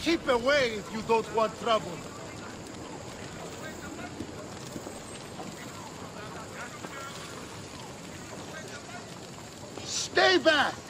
Keep away if you don't want trouble. Stay back!